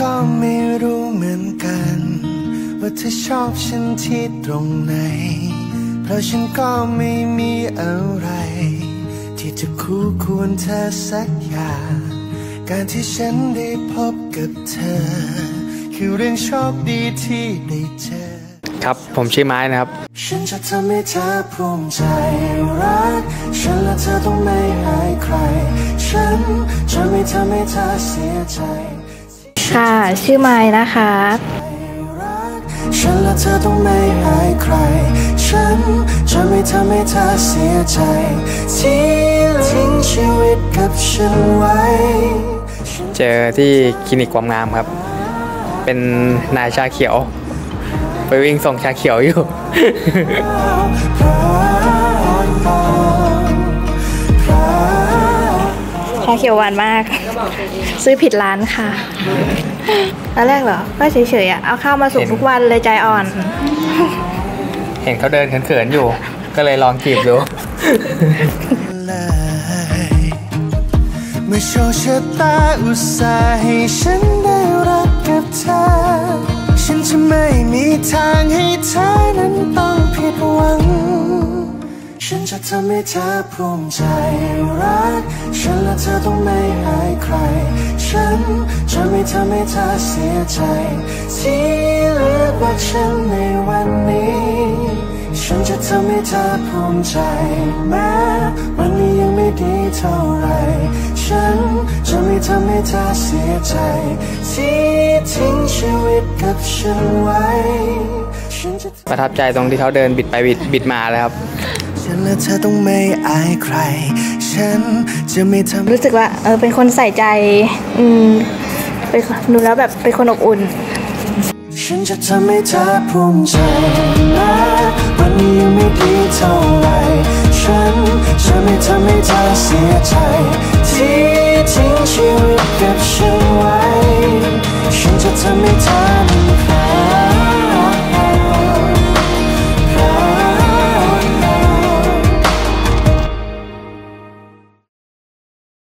ก็ไม่รู้เหมือนกัน ว่าเธอชอบฉันที่ตรงไหน เพราะฉันก็ไม่มีอะไร ที่จะคู่ควรเธอสักอย่าง การที่ฉันได้พบกับเธอ คือเรื่องโชคดีที่ได้เจอ ครับผมชื่อไม้นะครับ ฉันจะทำให้เธอภูมิใจรัก ฉันและเธอต้องไม่อายใคร ฉันจะไม่ทำให้เธอเสียใจ ค่ะ ชื่อไม้นะคะรักฉันและเธอต้องไม่อายใคร ฉันจะไม่ทำให้เธอเสียใจ ที่ทิ้งชีวิตกับฉันไว้ เจอที่คลินิกความงามครับ เป็นนายชาเขียว ไปวิ่งส่งชาเขียวอยู่ ชาเขียวหวานมาก ซื้อผิดร้านค่ะตอนแรกเหรอก็เฉยๆอะเอาข้าวมาส่งเห็นทุกวันเลยใจอ่อน เห็นเขาเดินเขินๆอยู่ ก็เลยลองจีบดูเลยเมื่อโชคชะตาอุตส่าห์ให้ฉันได้ ทำให้เธอภูมิใจรัก ฉันและเธอต้องไม่อายใคร ฉันจะไม่ทำให้เธอเสียใจ ที่เลือกว่าฉันในวันนี้ ฉันจะทำให้เธอภูมิใจ แม้วันนี้ยังไม่ดีเท่าไร ฉันจะไม่ทำให้เธอเสียใจ ที่ทิ้งชีวิตกับฉันไว้ประทับใจตรงที่เขาเดินบิดไปบิดบิดมาเลยครับ ฉันและเธอต้องไม่อายใคร ฉันจะไม่ทำรู้สึกว่าเออเป็นคนใส่ใจ อืมเป็นคนดูแล้วแบบเป็นคนอบอุ่น ฉันจะทำให้เธอภูมิใจนะวันนี้ยังไม่ดีเท่าไหรฉันจะไม่ทำให้เธอเสียใจ ที่ทิ้งชีวิตกับฉันไว้ ฉันจะทำให้เธอ